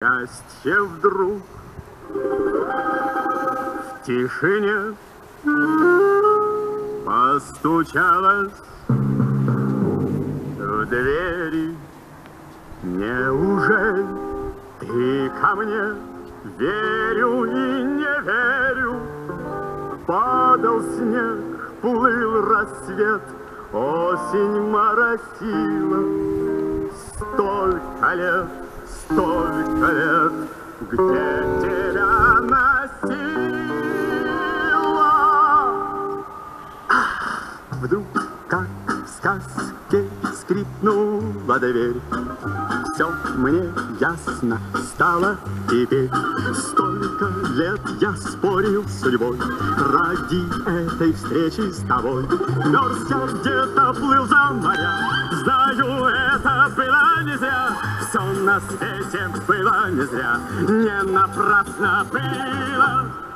Счастье вдруг в тишине постучалось в двери. Неужели ты ко мне верю и не верю? Падал снег, плыл рассвет, осень моросила. Столько лет столько лет, где тебя носила. Вдруг, как в сказке, скрипнула дверь. Все мне ясно стало теперь. Столько лет я спорил с судьбой Ради этой встречи с тобой. Мерз где-то плыл за моря, было нельзя. Все на свете было не зря, Не напрасно было.